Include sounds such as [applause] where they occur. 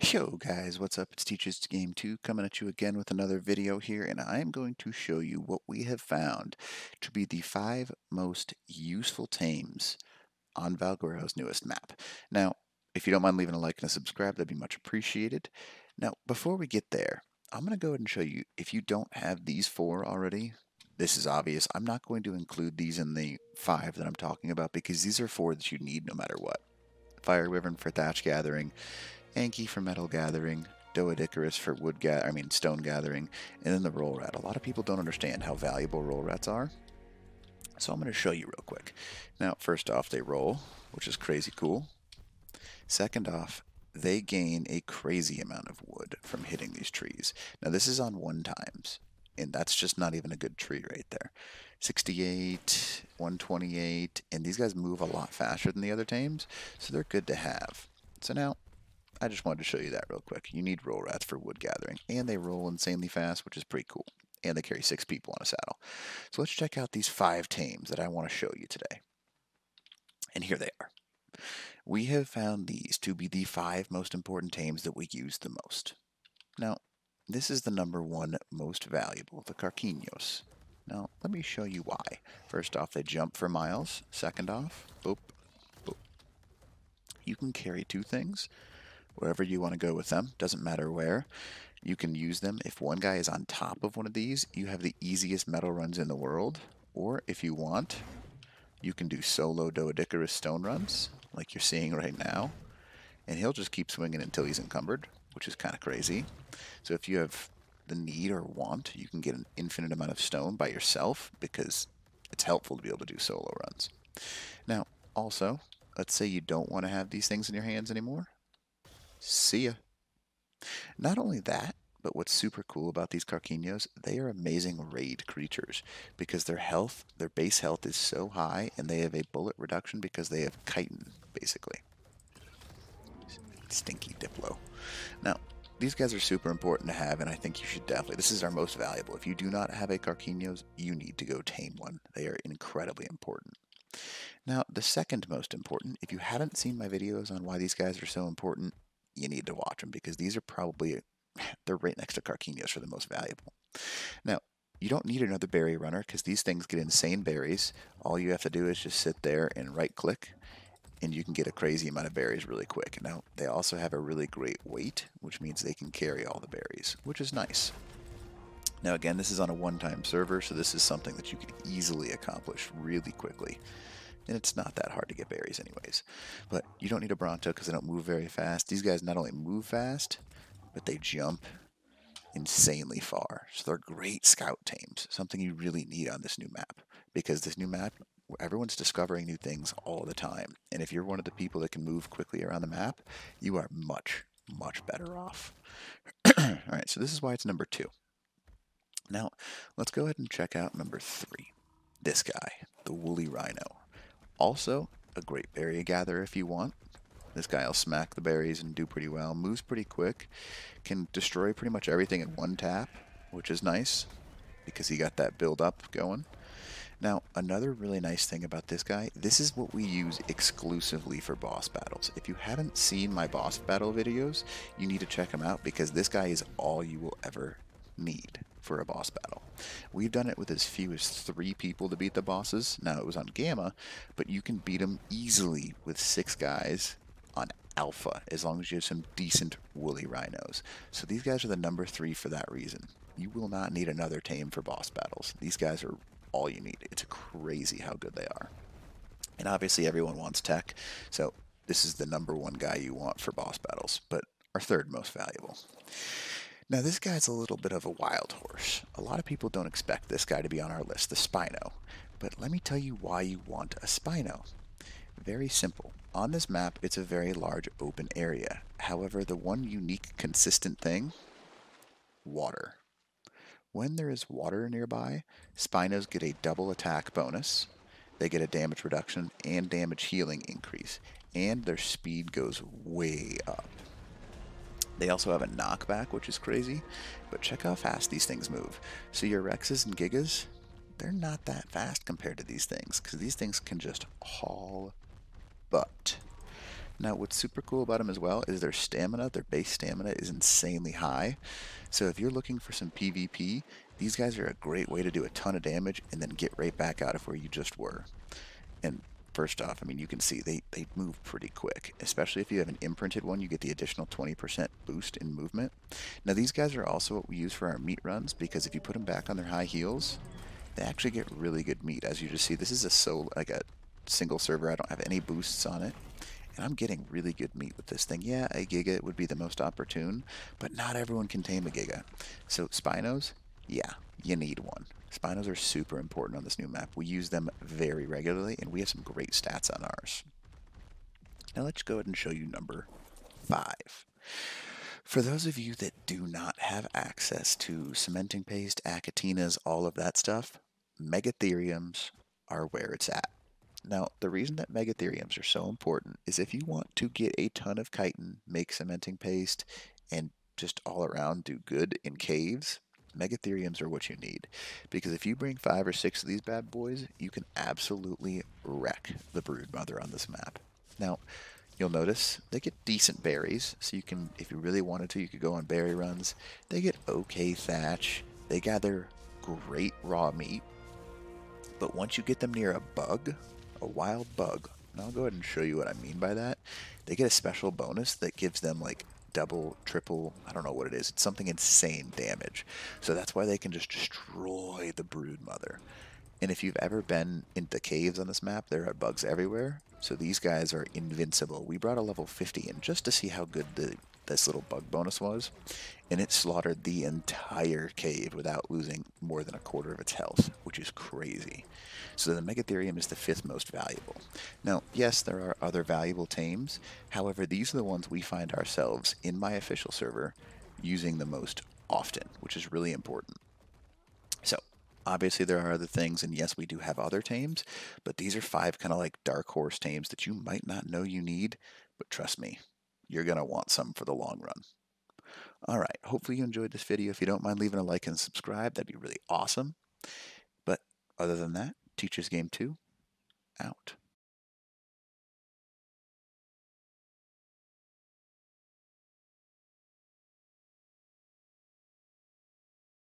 Yo guys, what's up? It's Teachers Game Too coming at you again with another video here and I am going to show you what we have found to be the five most useful tames on Valguero's newest map. Now, if you don't mind leaving a like and a subscribe, that'd be much appreciated. Now, before we get there, I'm going to go ahead and show you, if you don't have these four already, this is obvious. I'm not going to include these in the five that I'm talking about because these are four that you need no matter what. Fire Wyvern for Thatch Gathering, Anky for Metal Gathering, Doedicurus for wood ga- I mean stone gathering, and then the roll rat. A lot of people don't understand how valuable roll rats are. So I'm going to show you real quick. Now, first off, they roll, which is crazy cool. Second off, they gain a crazy amount of wood from hitting these trees. Now, this is on one times, and that's just not even a good tree right there. 68, 128, and these guys move a lot faster than the other tames, so they're good to have. So now, I just wanted to show you that real quick. You need roll rats for wood gathering, and they roll insanely fast, which is pretty cool. And they carry six people on a saddle. So let's check out these five tames that I want to show you today. And here they are. We have found these to be the five most important tames that we use the most. Now, this is the number one most valuable, the Karkinos. Now, let me show you why. First off, they jump for miles. Second off, boop, boop. You can carry two things wherever you want to go with them, doesn't matter where. You can use them. If one guy is on top of one of these, you have the easiest metal runs in the world. Or if you want, you can do solo Doedicurus stone runs, like you're seeing right now. And he'll just keep swinging until he's encumbered, which is kind of crazy. So if you have the need or want, you can get an infinite amount of stone by yourself because it's helpful to be able to do solo runs. Now, also, let's say you don't want to have these things in your hands anymore. See ya. Not only that, but what's super cool about these Karkinos, they are amazing raid creatures because their health, their base health is so high and they have a bullet reduction because they have chitin, basically. Stinky Diplo. Now, these guys are super important to have, and I think you should definitely. This is our most valuable. If you do not have a Karkinos, you need to go tame one. They are incredibly important. Now, the second most important, if you haven't seen my videos on why these guys are so important, you need to watch them because these are probably [laughs] they're right next to Karkinos for the most valuable. Now, you don't need another berry runner because these things get insane berries. All you have to do is just sit there and right click and you can get a crazy amount of berries really quick. Now, they also have a really great weight, which means they can carry all the berries, which is nice. Now, again, this is on a one-time server, so this is something that you can easily accomplish really quickly. And it's not that hard to get berries anyways. But you don't need a Bronto because they don't move very fast. These guys not only move fast, but they jump insanely far. So they're great scout tames, something you really need on this new map. Because this new map, everyone's discovering new things all the time. And if you're one of the people that can move quickly around the map, you are much, much better off. [clears throat] all right, so this is why it's number two. Now, let's go ahead and check out number three. This guy, the Woolly Rhino. Also, a great berry gatherer if you want. This guy will smack the berries and do pretty well. Moves pretty quick. Can destroy pretty much everything in one tap, which is nice because he got that build up going. Now, another really nice thing about this guy, this is what we use exclusively for boss battles. If you haven't seen my boss battle videos, you need to check them out because this guy is all you will ever need for a boss battle. We've done it with as few as three people to beat the bosses. Now, it was on Gamma, but you can beat them easily with six guys on Alpha as long as you have some decent woolly rhinos. So these guys are the number three for that reason. You will not need another tame for boss battles. These guys are all you need. It's crazy how good they are. And obviously everyone wants tech, so this is the number one guy you want for boss battles, but our third most valuable. Now this guy's a little bit of a wild horse. A lot of people don't expect this guy to be on our list, the Spino. But let me tell you why you want a Spino. Very simple. On this map, it's a very large open area. However, the one unique consistent thing, water. When there is water nearby, Spinos get a double attack bonus, they get a damage reduction and damage healing increase, and their speed goes way up. They also have a knockback, which is crazy, but check how fast these things move. So your Rexes and Gigas, they're not that fast compared to these things, because these things can just haul butt. Now, what's super cool about them as well is their stamina, their base stamina is insanely high. So if you're looking for some PvP, these guys are a great way to do a ton of damage and then get right back out of where you just were. And first off, I mean, you can see they, they move pretty quick, especially if you have an imprinted one, you get the additional 20% boost in movement. Now, these guys are also what we use for our meat runs because if you put them back on their high heels, they actually get really good meat. As you just see, this is a so like a single server. I don't have any boosts on it. And I'm getting really good meat with this thing. Yeah, a Giga would be the most opportune, but not everyone can tame a Giga. So Spinos, yeah, you need one. Spinos are super important on this new map. We use them very regularly, and we have some great stats on ours. Now let's go ahead and show you number five. For those of you that do not have access to cementing paste, achatinas, all of that stuff, megatheriums are where it's at. Now, the reason that megatheriums are so important is if you want to get a ton of chitin, make cementing paste, and just all around do good in caves, megatheriums are what you need. Because if you bring five or six of these bad boys, you can absolutely wreck the brood mother on this map. Now, you'll notice they get decent berries, so you can, if you really wanted to, you could go on berry runs. They get okay thatch. They gather great raw meat. But once you get them near a bug, a wild bug. And I'll go ahead and show you what I mean by that. They get a special bonus that gives them like double, triple, I don't know what it is. It's something insane damage. So that's why they can just destroy the brood mother. And if you've ever been into caves on this map, there are bugs everywhere. So these guys are invincible. We brought a level 50 in just to see how good the this little bug bonus was, and it slaughtered the entire cave without losing more than a quarter of its health, which is crazy. So the Megatherium is the fifth most valuable. Now, yes, there are other valuable tames, however, these are the ones we find ourselves in my official server using the most often, which is really important. So, obviously there are other things, and yes, we do have other tames, but these are five kind of like dark horse tames that you might not know you need, but trust me, you're going to want some for the long run. All right, hopefully you enjoyed this video. If you don't mind leaving a like and subscribe, that'd be really awesome. But other than that, Teachers Game Too, out.